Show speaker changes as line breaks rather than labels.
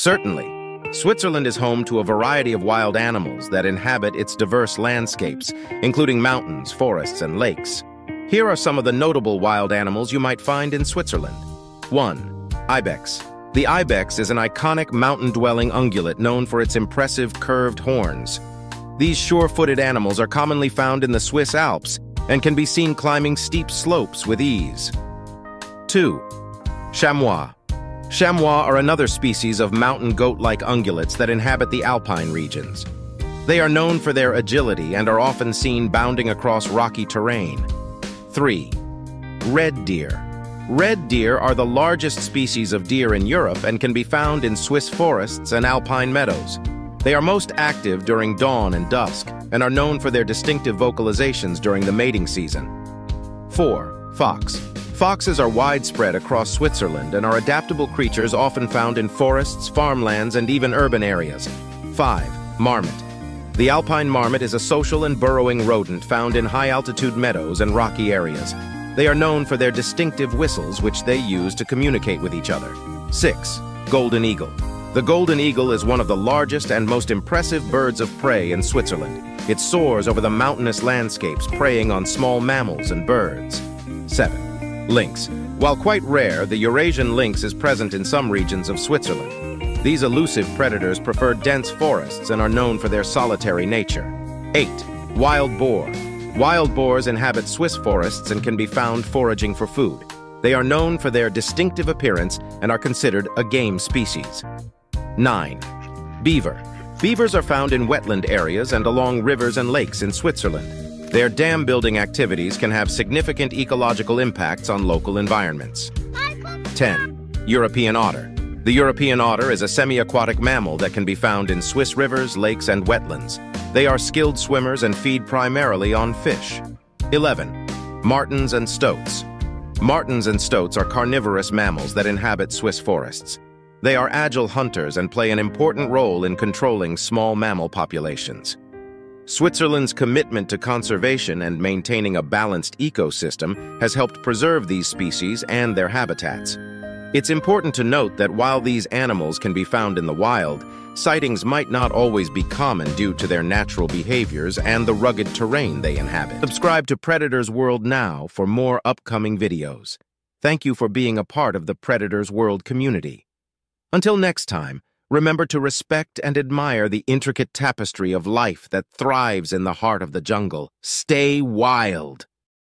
Certainly. Switzerland is home to a variety of wild animals that inhabit its diverse landscapes, including mountains, forests, and lakes. Here are some of the notable wild animals you might find in Switzerland. 1. Ibex. The ibex is an iconic mountain-dwelling ungulate known for its impressive curved horns. These sure-footed animals are commonly found in the Swiss Alps and can be seen climbing steep slopes with ease. 2. Chamois. Chamois are another species of mountain goat-like ungulates that inhabit the alpine regions. They are known for their agility and are often seen bounding across rocky terrain. 3. Red deer. Red deer are the largest species of deer in Europe and can be found in Swiss forests and alpine meadows. They are most active during dawn and dusk and are known for their distinctive vocalizations during the mating season. 4. Fox. Foxes are widespread across Switzerland and are adaptable creatures often found in forests, farmlands, and even urban areas. 5. Marmot. The alpine marmot is a social and burrowing rodent found in high-altitude meadows and rocky areas. They are known for their distinctive whistles which they use to communicate with each other. 6. Golden Eagle. The golden eagle is one of the largest and most impressive birds of prey in Switzerland. It soars over the mountainous landscapes, preying on small mammals and birds. 7. Lynx. While quite rare, the Eurasian lynx is present in some regions of Switzerland. These elusive predators prefer dense forests and are known for their solitary nature. 8. Wild boar. Wild boars inhabit Swiss forests and can be found foraging for food. They are known for their distinctive appearance and are considered a game species. 9. Beaver. Beavers are found in wetland areas and along rivers and lakes in Switzerland. Their dam building activities can have significant ecological impacts on local environments. 10. European otter. The European otter is a semi-aquatic mammal that can be found in Swiss rivers, lakes, and wetlands. They are skilled swimmers and feed primarily on fish. 11. Martens and stoats. Martens and stoats are carnivorous mammals that inhabit Swiss forests. They are agile hunters and play an important role in controlling small mammal populations. Switzerland's commitment to conservation and maintaining a balanced ecosystem has helped preserve these species and their habitats. It's important to note that while these animals can be found in the wild, sightings might not always be common due to their natural behaviors and the rugged terrain they inhabit. Subscribe to Predators World now for more upcoming videos. Thank you for being a part of the Predators World community. Until next time, Remember to respect and admire the intricate tapestry of life that thrives in the heart of the jungle. Stay wild.